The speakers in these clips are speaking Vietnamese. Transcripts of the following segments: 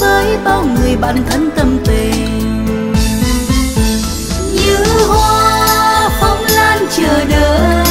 với bao người bạn thân tâm tình. Như hoa phong lan chờ đợi.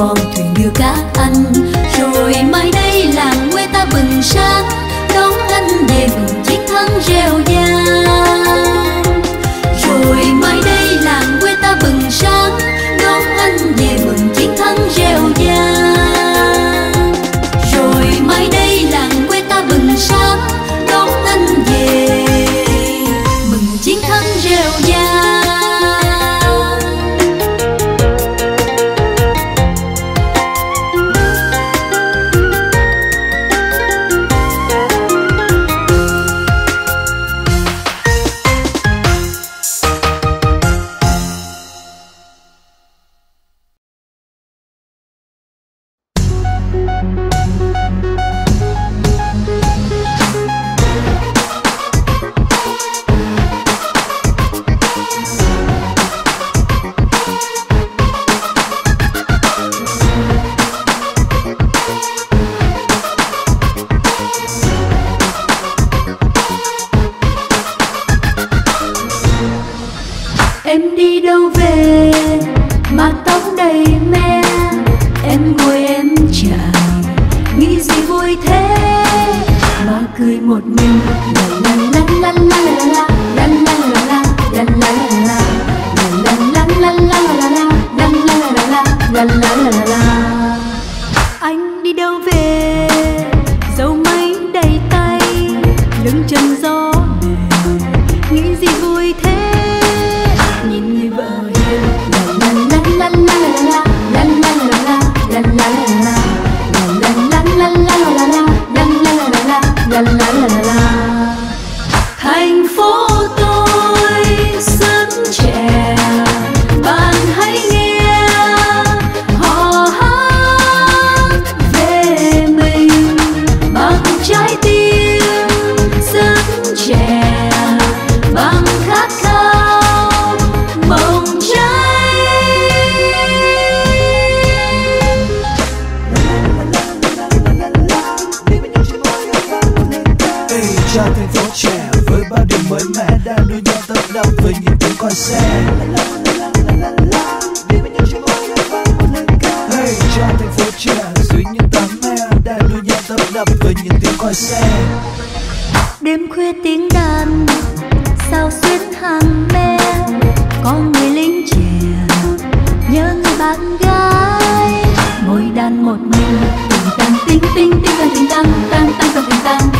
Con thuyền đưa cá anh rồi mai đây làng quê ta bừng sáng, đón anh đêm chiến thắng reo ting ting ting ting tang tang tang tang ting tang.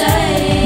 say.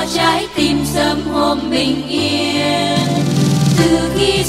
Cho trái tim sớm hôm bình yên từ khi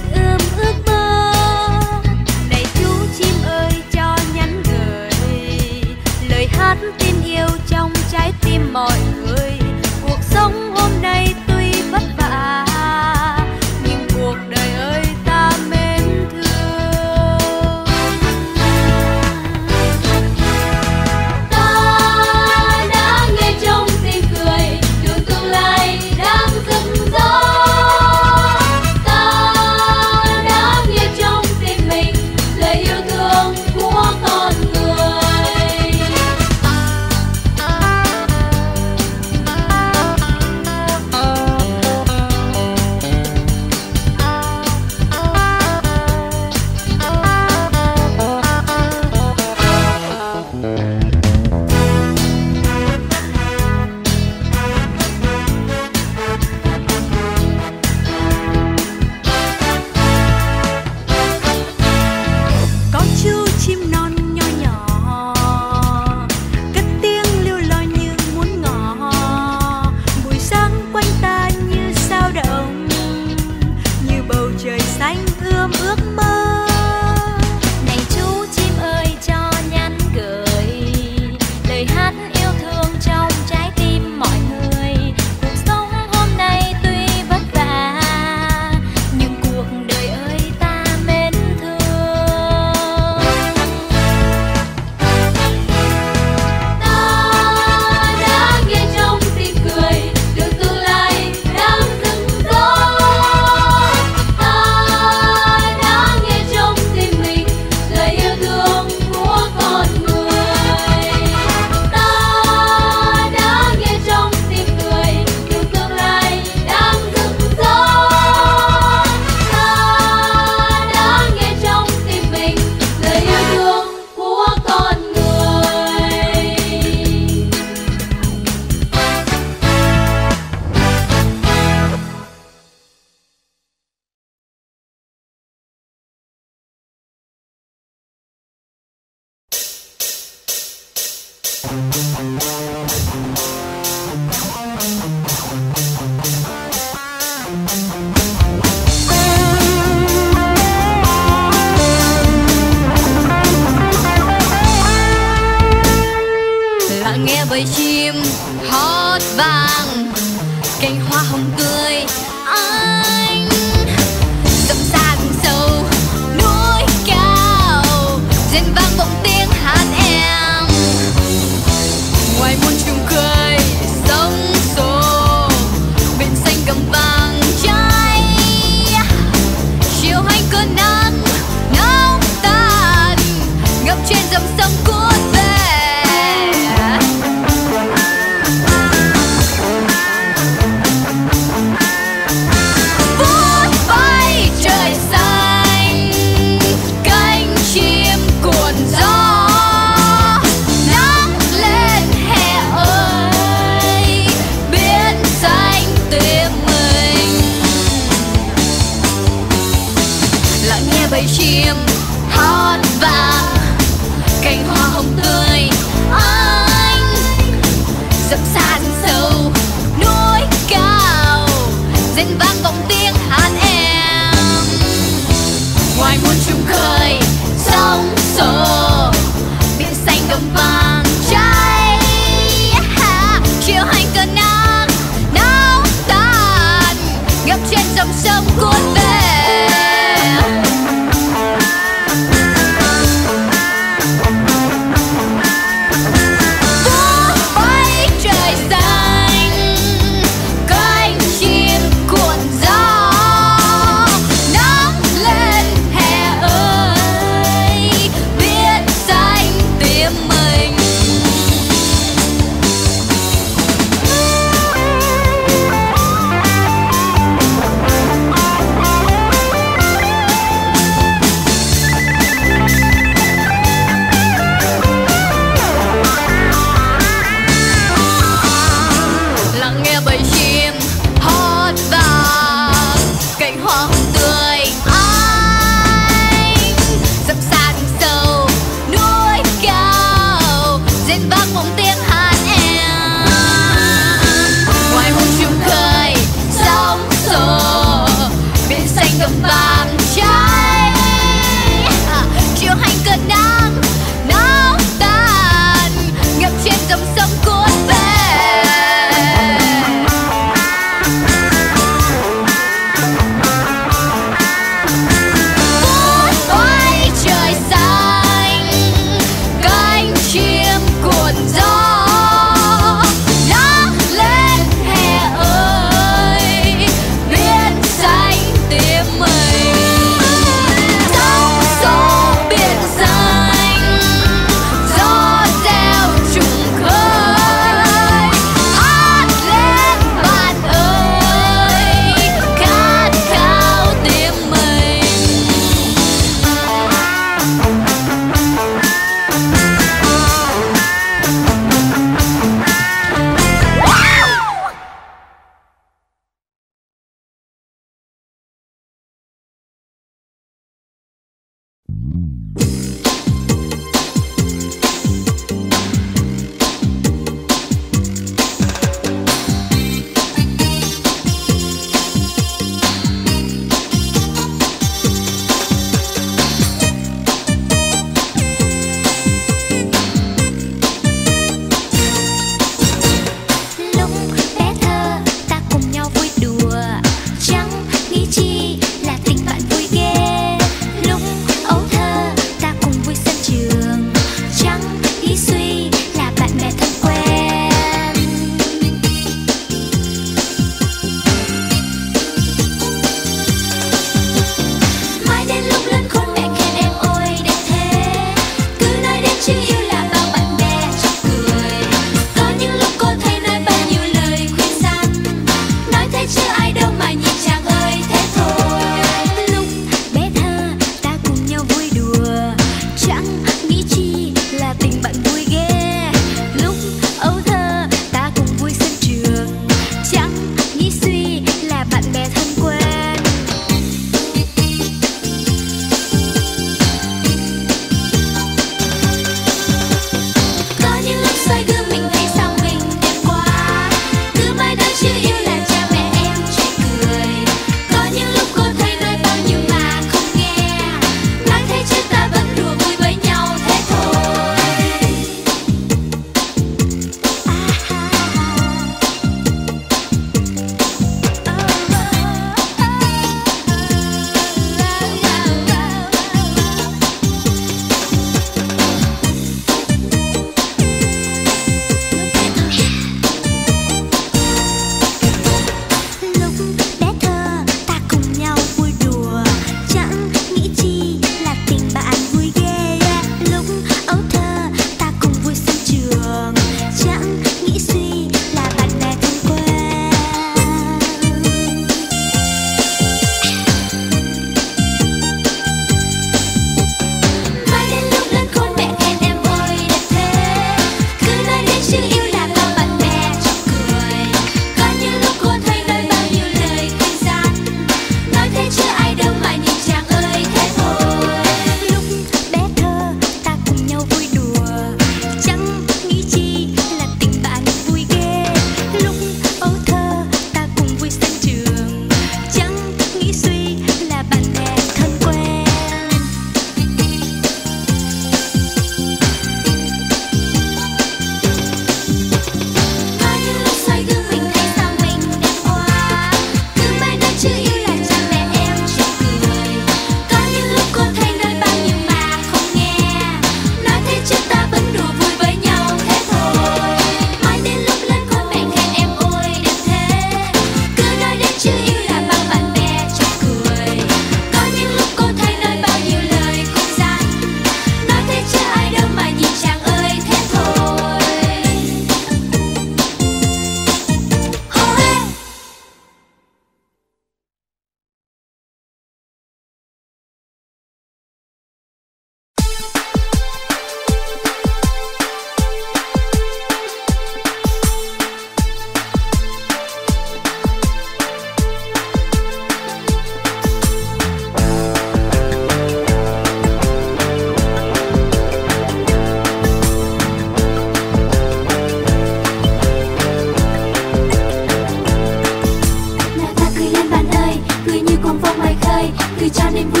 回家呢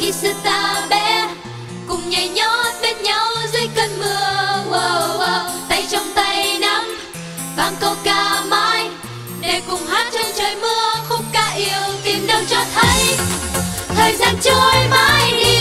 khi xưa ta bé cùng nhảy nhót bên nhau dưới cơn mưa wow, wow. tay trong tay nắm vang câu ca mãi để cùng hát trong trời mưa khúc ca yêu tìm đâu cho thấy thời gian trôi mãi đi